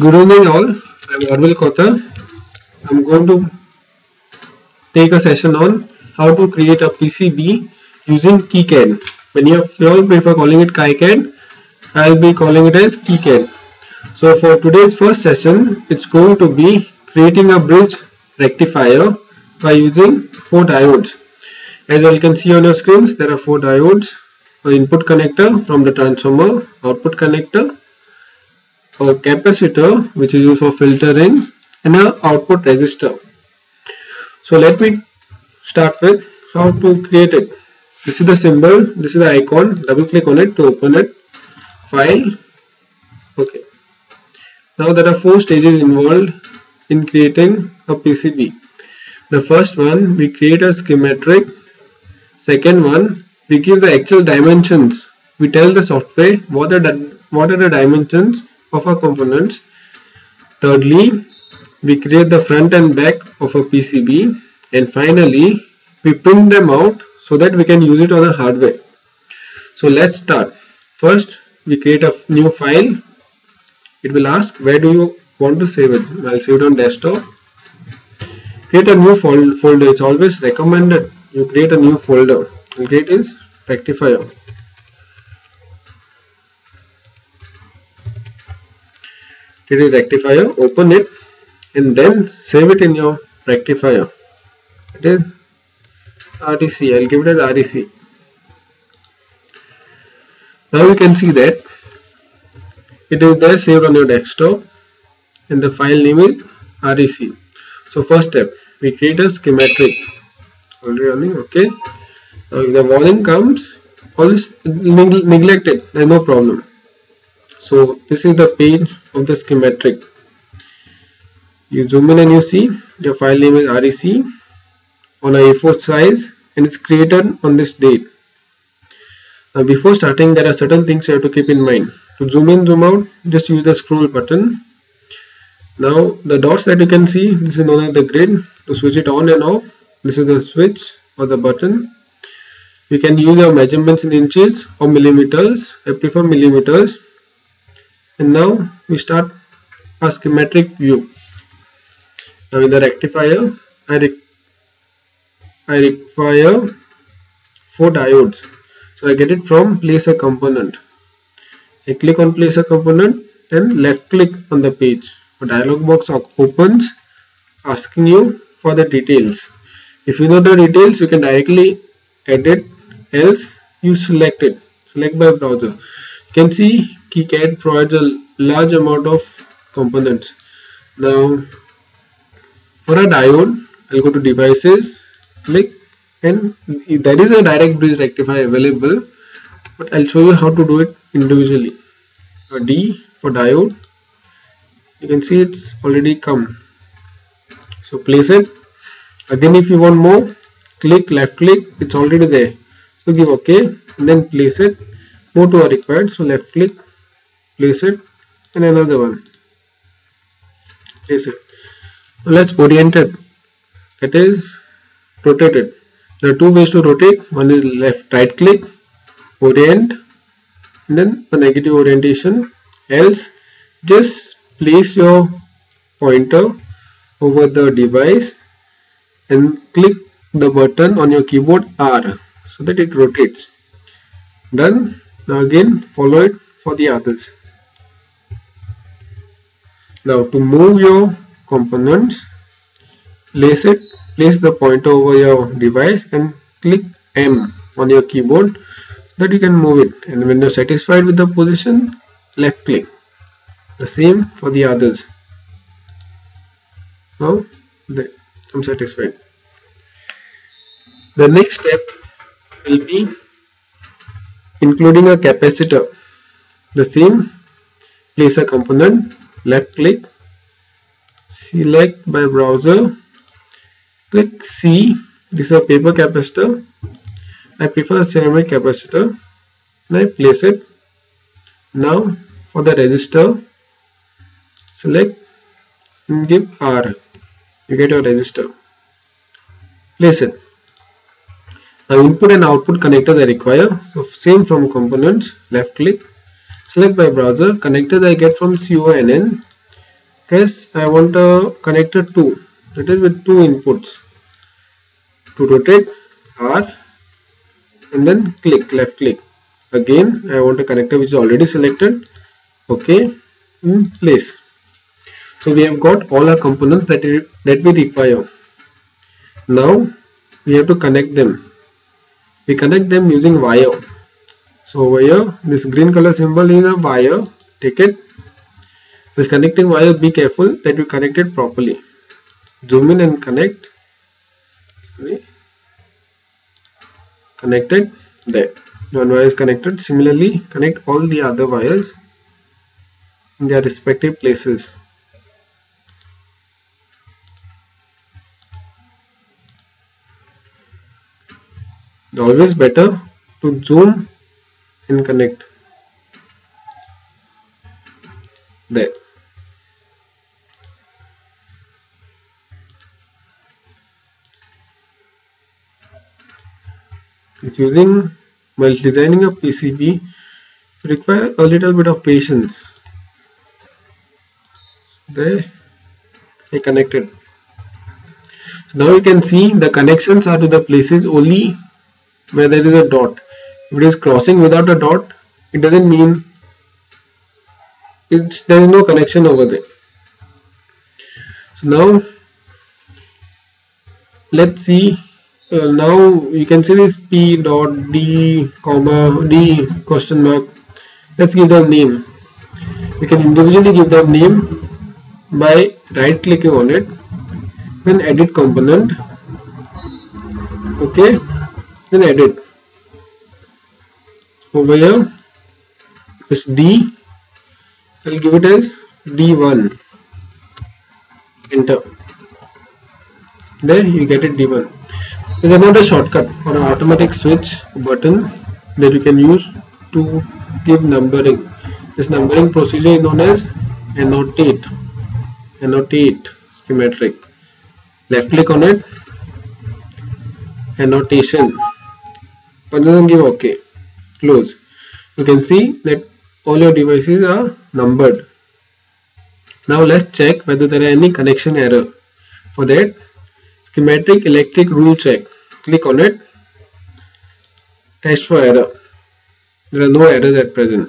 Good evening all. I'm Orville Cota. I'm going to take a session on how to create a PCB using KiCad. Many of you all prefer calling it KiCad, I'll be calling it as KiCad. So for today's first session, it's going to be creating a bridge rectifier by using four diodes. As you can see on your screens, there are four diodes, input connector from the transformer, output connector, a capacitor which is used for filtering and an output resistor. So let me start with how to create it. This is the symbol, this is the icon, double click on it to open it. File, okay. Now there are four stages involved in creating a PCB. The first one, we create a schematic. Second one, we give the actual dimensions. We tell the software what are the, what are the dimensions of our components. Thirdly, we create the front and back of a PCB and finally we print them out so that we can use it on a hardware. So let's start. First we create a new file. It will ask where do you want to save it. I'll save it on desktop. Create a new folder. It's always recommended you create a new folder. And create is rectifier. Create a rectifier open it and then save it in your rectifier. It is REC I'll give it as REC now you can see that it is there saved on your desktop and the file name is REC so first step we create a schematic. Already running okay. Now if the warning comes always neglect it there's no problem. So this is the page of the schematic. You zoom in and you see your file name is REC on a A4 size and it's created on this date. Now before starting there are certain things you have to keep in mind. To zoom in zoom out just use the scroll button. Now the dots that you can see this is known as the grid. To switch it on and off this is the switch or the button. You can use your measurements in inches or millimeters I prefer millimeters and now we start a schematic view. Now in the rectifier I, re I require four diodes. So I get it from place a component. I click on place a component then left click on the page. A dialog box opens asking you for the details. If you know the details you can directly edit else you select it. Select by browser. You can see KiCad provides a large amount of components. Now for a diode, I'll go to devices, click and there is a direct bridge rectifier available but I'll show you how to do it individually. A D for diode, you can see it's already come. So place it. Again if you want more, click left click, it's already there. So give OK and then place it. More to are required. So left click place it and another one. Place it let's orient it that is rotate it there are two ways to rotate. One is left right click orient and then a negative orientation. Else just place your pointer over the device and click the button on your keyboard R so that it rotates. Done. Now again follow it for the others now to move your components, place it, place the pointer over your device and click M on your keyboard so that you can move it and when you're satisfied with the position, left click. The same for the others. Now I'm satisfied. The next step will be including a capacitor. The same place a component left click select by browser click C this is a paper capacitor. I prefer ceramic capacitor. And I place it. Now for the resistor select and give R. You get your resistor place it. Now input and output connectors I require so same from components. Left click select my browser connectors I get from CONN press I want a connector 2 it is with two inputs. To rotate R and then click left click. Again I want a connector which is already selected. Okay in place. So we have got all our components that, that we require. Now we have to connect them. We connect them using wire so over here this green color symbol is a wire take it this connecting wire be careful that you connect it properly. Zoom in and connect. Connected there. One wire is connected. Similarly connect all the other wires in their respective places. Always better to zoom and connect. There. It's using while designing a PCB require a little bit of patience. There. I connected. Now you can see the connections are to the places only where there is a dot if it is crossing without a dot it doesn't mean it's there is no connection over there. So now let's see uh, now you can see this p dot d comma d question mark. Let's give them name. We can individually give them name by right clicking on it then edit component. Okay then edit over here this d i'll give it as d1 enter there you get it d1 there's another shortcut for an automatic switch button that you can use to give numbering. This numbering procedure is known as annotate. Annotate schematic. Left click on it. Annotation. But then give OK. Close. You can see that all your devices are numbered. Now let's check whether there are any connection error. For that, schematic electric rule check. Click on it. Test for error. There are no errors at present.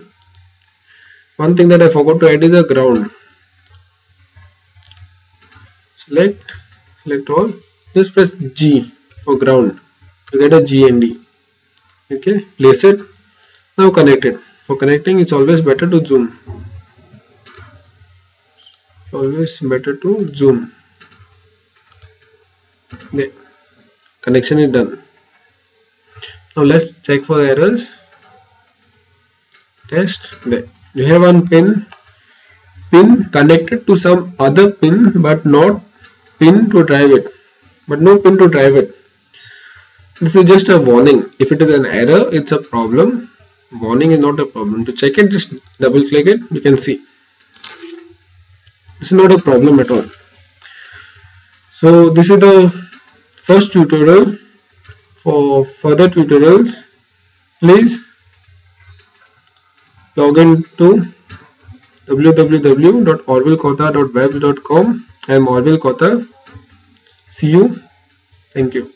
One thing that I forgot to add is a ground. Select select all. Just press G for ground. To get a GND okay? Place it now connect it for connecting it's always better to zoom. Always better to zoom. There connection is done. Now let's check for errors. Test. There you have one pin. Pin connected to some other pin but not pin to drive it. But no pin to drive it. This is just a warning. If it is an error it's a problem warning is not a problem. To check it just double click it you can see. This is not a problem at all. So this is the first tutorial. For further tutorials please log in to www.orvillecota.webs.com I am Orville Cota. See you. Thank you